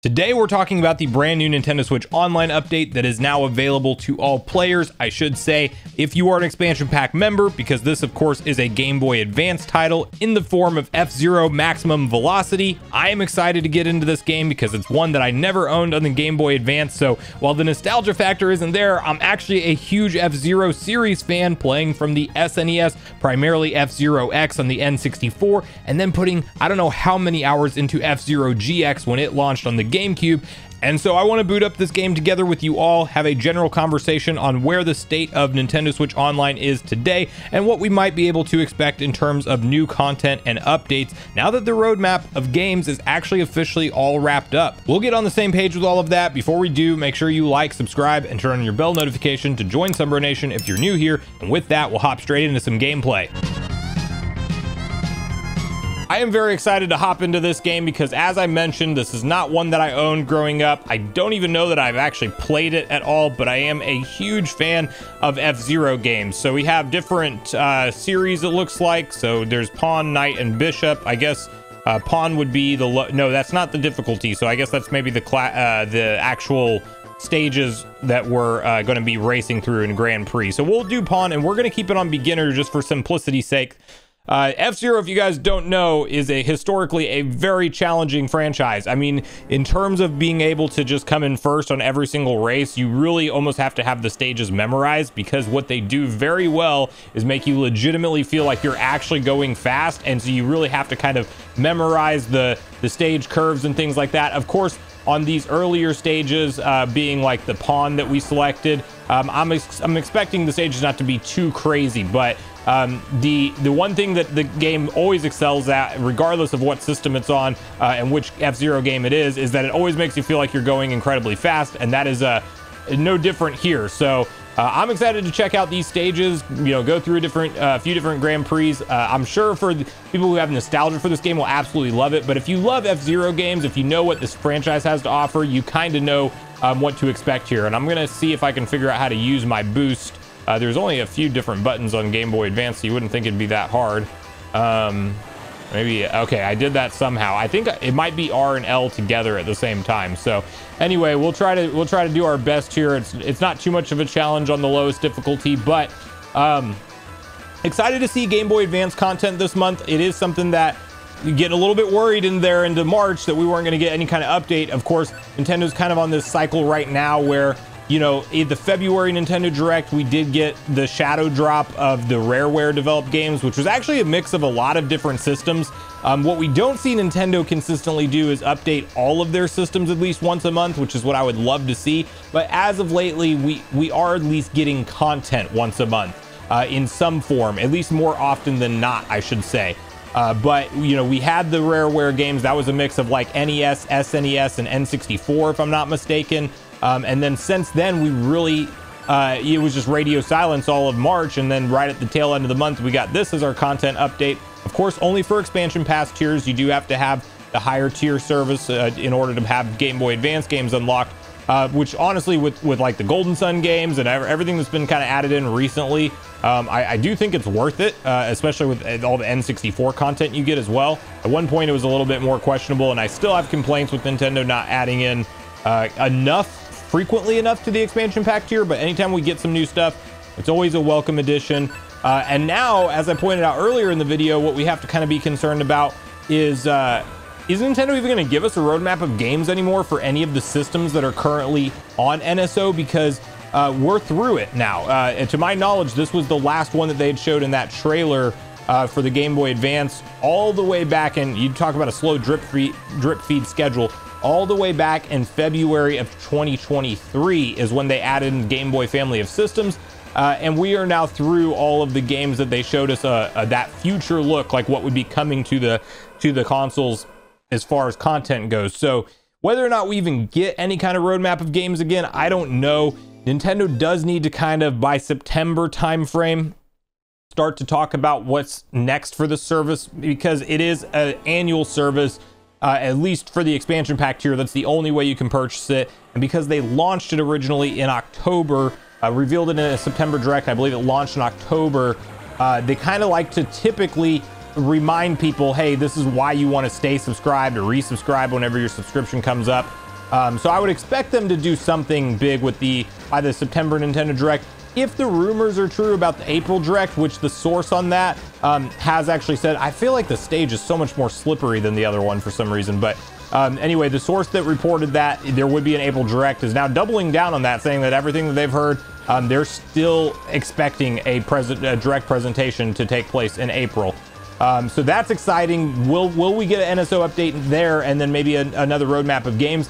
Today we're talking about the brand new Nintendo Switch Online update that is now available to all players. I should say, if you are an expansion pack member, because this of course is a Game Boy Advance title in the form of F-Zero Maximum Velocity. I am excited to get into this game because it's one that I never owned on the Game Boy Advance. So while the nostalgia factor isn't there, I'm actually a huge F-Zero series fan playing from the SNES, primarily F-Zero X on the N64, and then putting I don't know how many hours into F-Zero GX when it launched on the GameCube. And so I want to boot up this game together with you all, have a general conversation on where the state of Nintendo Switch Online is today and what we might be able to expect in terms of new content and updates now that the roadmap of games is actually officially all wrapped up. We'll get on the same page with all of that. Before we do, make sure you like, subscribe, and turn on your bell notification to join Sunbro Nation if you're new here. And with that, we'll hop straight into some gameplay. I am very excited to hop into this game because as I mentioned, this is not one that I owned growing up. I don't even know that I've actually played it at all, but I am a huge fan of F-Zero games. So we have different uh, series it looks like. So there's Pawn, Knight, and Bishop. I guess uh, Pawn would be the, no, that's not the difficulty. So I guess that's maybe the, uh, the actual stages that we're uh, going to be racing through in Grand Prix. So we'll do Pawn and we're going to keep it on beginner just for simplicity's sake. Uh, F Zero, if you guys don't know, is a historically a very challenging franchise. I mean, in terms of being able to just come in first on every single race, you really almost have to have the stages memorized because what they do very well is make you legitimately feel like you're actually going fast, and so you really have to kind of memorize the the stage curves and things like that. Of course, on these earlier stages, uh, being like the pawn that we selected, um, I'm, ex I'm expecting the stages not to be too crazy, but um, the the one thing that the game always excels at, regardless of what system it's on uh, and which F-Zero game it is, is that it always makes you feel like you're going incredibly fast, and that is uh, no different here. So uh, I'm excited to check out these stages, you know, go through a different, a uh, few different Grand Prix. Uh, I'm sure for people who have nostalgia for this game will absolutely love it. But if you love F-Zero games, if you know what this franchise has to offer, you kind of know um, what to expect here. And I'm going to see if I can figure out how to use my boost uh, there's only a few different buttons on Game Boy Advance, so you wouldn't think it'd be that hard. Um, maybe, okay, I did that somehow. I think it might be R and L together at the same time. So anyway, we'll try to we'll try to do our best here. It's it's not too much of a challenge on the lowest difficulty, but um, excited to see Game Boy Advance content this month. It is something that get a little bit worried in there into March that we weren't going to get any kind of update. Of course, Nintendo's kind of on this cycle right now where you know, in the February Nintendo Direct, we did get the shadow drop of the Rareware developed games, which was actually a mix of a lot of different systems. Um, what we don't see Nintendo consistently do is update all of their systems at least once a month, which is what I would love to see. But as of lately, we, we are at least getting content once a month uh, in some form, at least more often than not, I should say. Uh, but you know, we had the Rareware games. That was a mix of like NES, SNES, and N64, if I'm not mistaken. Um, and then since then, we really, uh, it was just radio silence all of March. And then right at the tail end of the month, we got this as our content update. Of course, only for expansion pass tiers. You do have to have the higher tier service uh, in order to have Game Boy Advance games unlocked. Uh, which honestly, with with like the Golden Sun games and everything that's been kind of added in recently, um, I, I, do think it's worth it, uh, especially with uh, all the N64 content you get as well. At one point, it was a little bit more questionable, and I still have complaints with Nintendo not adding in uh, enough frequently enough to the expansion pack tier, but anytime we get some new stuff, it's always a welcome addition. Uh, and now, as I pointed out earlier in the video, what we have to kind of be concerned about is uh, is Nintendo even going to give us a roadmap of games anymore for any of the systems that are currently on NSO? Because uh, we're through it now. Uh, and to my knowledge, this was the last one that they had showed in that trailer uh, for the Game Boy Advance, all the way back. And you talk about a slow drip feed, drip feed schedule all the way back in February of 2023 is when they added in Game Boy family of systems. Uh, and we are now through all of the games that they showed us uh, uh, that future look like what would be coming to the to the consoles as far as content goes. So whether or not we even get any kind of roadmap of games again, I don't know. Nintendo does need to kind of by September timeframe start to talk about what's next for the service because it is an annual service uh, at least for the expansion pack tier. That's the only way you can purchase it. And because they launched it originally in October, uh, revealed it in a September direct, I believe it launched in October. Uh, they kind of like to typically remind people, hey, this is why you want to stay subscribed or resubscribe whenever your subscription comes up. Um, so I would expect them to do something big with the by the September Nintendo Direct. If the rumors are true about the April Direct, which the source on that um, has actually said, I feel like the stage is so much more slippery than the other one for some reason. But um, anyway, the source that reported that there would be an April Direct is now doubling down on that, saying that everything that they've heard, um, they're still expecting a, a, direct presentation to take place in April. Um, so that's exciting. Will will we get an NSO update there, and then maybe a, another roadmap of games?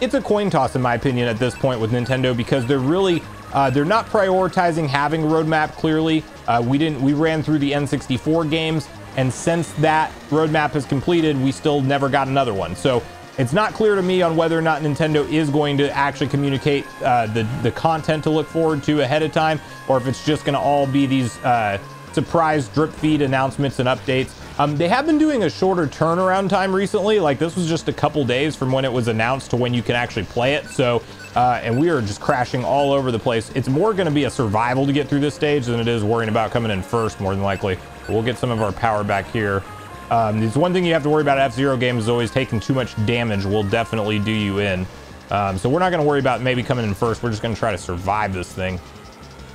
It's a coin toss, in my opinion, at this point with Nintendo because they're really uh, they're not prioritizing having a roadmap. Clearly, uh, we didn't. We ran through the N64 games. And since that roadmap is completed, we still never got another one. So it's not clear to me on whether or not Nintendo is going to actually communicate uh, the, the content to look forward to ahead of time, or if it's just going to all be these uh, surprise drip feed announcements and updates. Um, they have been doing a shorter turnaround time recently. Like this was just a couple days from when it was announced to when you can actually play it. So, uh, and we are just crashing all over the place. It's more going to be a survival to get through this stage than it is worrying about coming in first, more than likely. We'll get some of our power back here. Um, it's one thing you have to worry about F-Zero games is always taking too much damage will definitely do you in. Um, so we're not going to worry about maybe coming in first. We're just going to try to survive this thing.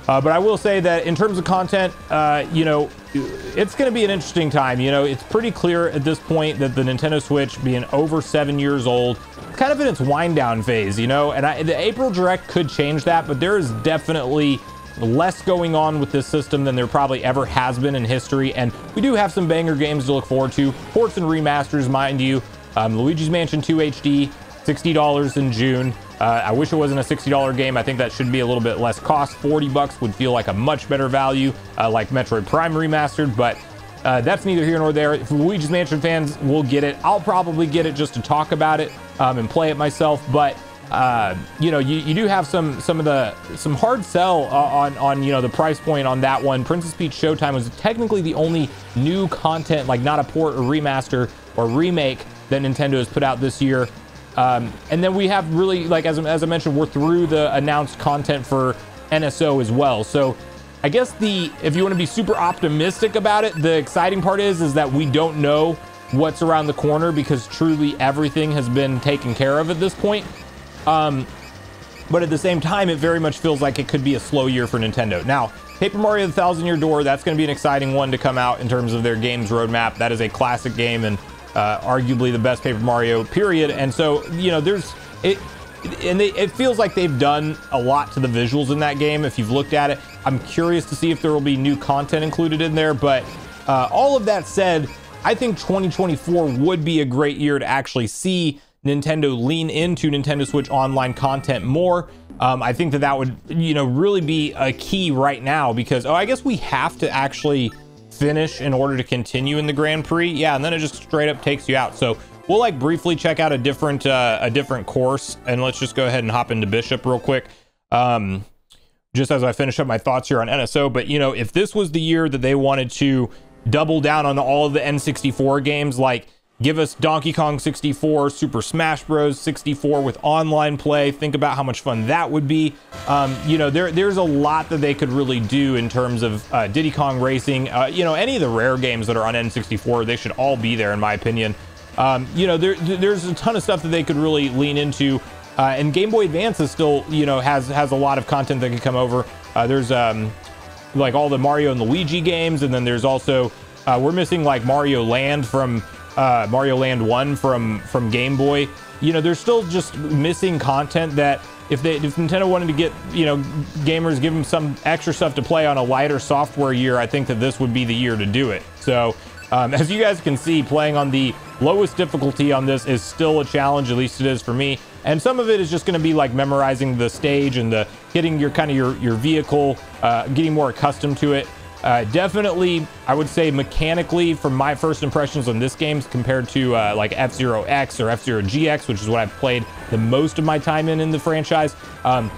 Uh, but I will say that in terms of content, uh, you know, it's going to be an interesting time. You know, it's pretty clear at this point that the Nintendo Switch, being over seven years old, kind of in its wind down phase, you know, and I, the April Direct could change that, but there is definitely less going on with this system than there probably ever has been in history. And we do have some banger games to look forward to. Ports and remasters, mind you. Um, Luigi's Mansion 2 HD, $60 in June. Uh, I wish it wasn't a $60 game. I think that should be a little bit less cost. 40 bucks would feel like a much better value, uh, like Metroid Prime Remastered, but uh, that's neither here nor there. If Luigi's Mansion fans will get it, I'll probably get it just to talk about it um, and play it myself, but uh, you know, you, you do have some some of the some hard sell uh, on on you know the price point on that one. Princess Peach Showtime was technically the only new content, like not a port or remaster or remake that Nintendo has put out this year. Um, and then we have really like as, as I mentioned, we're through the announced content for NSO as well. So I guess the if you want to be super optimistic about it, the exciting part is is that we don't know what's around the corner because truly everything has been taken care of at this point. Um, but at the same time, it very much feels like it could be a slow year for Nintendo. Now, Paper Mario: The Thousand Year Door, that's going to be an exciting one to come out in terms of their games roadmap. That is a classic game and uh, arguably the best Paper Mario period. And so, you know, there's it, and they, it feels like they've done a lot to the visuals in that game. If you've looked at it, I'm curious to see if there will be new content included in there. But uh, all of that said, I think 2024 would be a great year to actually see Nintendo lean into Nintendo Switch Online content more. Um, I think that that would, you know, really be a key right now because, oh, I guess we have to actually finish in order to continue in the Grand Prix. Yeah, and then it just straight up takes you out. So we'll like briefly check out a different uh, a different course, and let's just go ahead and hop into Bishop real quick. Um, just as I finish up my thoughts here on NSO, but you know, if this was the year that they wanted to double down on all of the N64 games, like Give us Donkey Kong 64, Super Smash Bros 64 with online play. Think about how much fun that would be. Um, you know, there there's a lot that they could really do in terms of uh, Diddy Kong Racing. Uh, you know, any of the rare games that are on N64, they should all be there in my opinion. Um, you know, there there's a ton of stuff that they could really lean into. Uh, and Game Boy Advance is still, you know, has has a lot of content that could come over. Uh, there's um, like all the Mario and Luigi games, and then there's also uh, we're missing like Mario Land from uh, Mario Land 1 from from Game Boy, you know, there's still just missing content that if they if Nintendo wanted to get, you know, gamers give them some extra stuff to play on a lighter software year, I think that this would be the year to do it. So, um, as you guys can see, playing on the lowest difficulty on this is still a challenge, at least it is for me. And some of it is just going to be like memorizing the stage and the getting your kind of your your vehicle, uh, getting more accustomed to it. Uh, definitely, I would say mechanically, from my first impressions on this game compared to uh, like F-Zero X or F-Zero GX, which is what I've played the most of my time in in the franchise, um,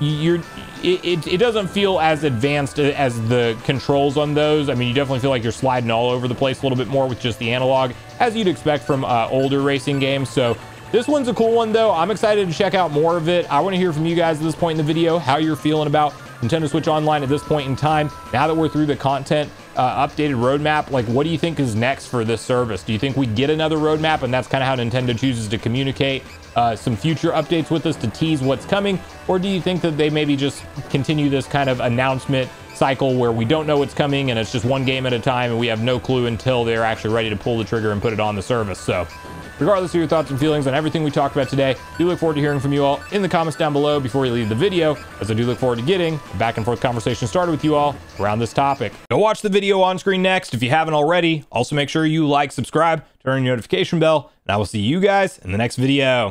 you're it, it, it, doesn't feel as advanced as the controls on those. I mean, you definitely feel like you're sliding all over the place a little bit more with just the analog, as you'd expect from uh, older racing games. So this one's a cool one, though. I'm excited to check out more of it. I want to hear from you guys at this point in the video how you're feeling about Nintendo Switch Online at this point in time. Now that we're through the content, uh, updated roadmap? Like, what do you think is next for this service? Do you think we get another roadmap and that's kind of how Nintendo chooses to communicate uh, some future updates with us to tease what's coming? Or do you think that they maybe just continue this kind of announcement cycle where we don't know what's coming and it's just one game at a time and we have no clue until they're actually ready to pull the trigger and put it on the service? So, regardless of your thoughts and feelings on everything we talked about today, do look forward to hearing from you all in the comments down below before you leave the video, as I do look forward to getting a back and forth conversation started with you all around this topic. Go watch the video on screen next if you haven't already. Also, make sure you like, subscribe, turn on your notification bell, and I will see you guys in the next video.